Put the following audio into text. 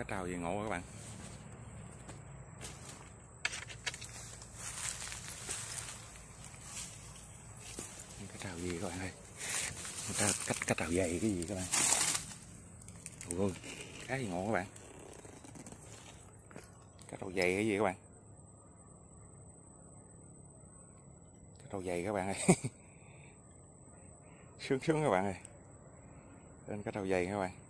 cá trào gì ngộ các bạn. Cá trào gì các bạn ơi. Cá, cá, cá trào dày cái gì các bạn? Ui cá gì ngộ các bạn? Cá trào dày cái gì các bạn? Cá trào dày các bạn ơi. Sướng sướng các bạn ơi. Lên cá trào dày các bạn.